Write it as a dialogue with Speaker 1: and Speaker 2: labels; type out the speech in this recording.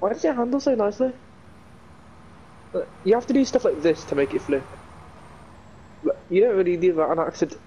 Speaker 1: Why does it handle so nicely? You have to do stuff like this to make it flip. But You don't really do that on accident.